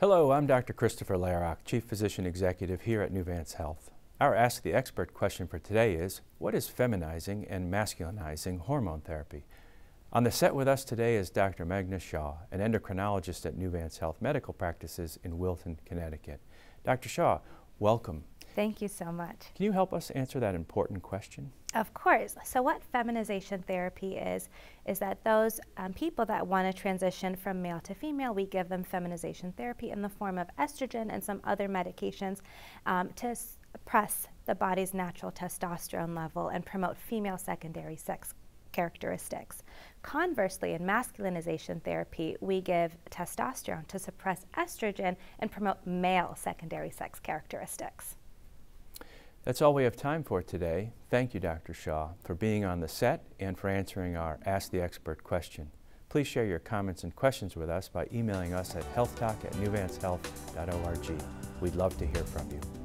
Hello, I'm Dr. Christopher Layrock, Chief Physician Executive here at Nuvance Health. Our Ask the Expert question for today is, what is feminizing and masculinizing hormone therapy? On the set with us today is Dr. Meghna Shah, an endocrinologist at Nuvance Health Medical Practices in Wilton, Connecticut. Dr. Shah, welcome. Thank you so much. Can you help us answer that important question? Of course. So, what feminization therapy is, is that those um, people that want to transition from male to female, we give them feminization therapy in the form of estrogen and some other medications um, to suppress the body's natural testosterone level and promote female secondary sex characteristics. Conversely, in masculinization therapy, we give testosterone to suppress estrogen and promote male secondary sex characteristics. That's all we have time for today. Thank you, Dr. Shah, for being on the set and for answering our Ask the Expert question. Please share your comments and questions with us by emailing us at healthtalk at nuvancehealth.org. We'd love to hear from you.